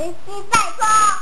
你你再说。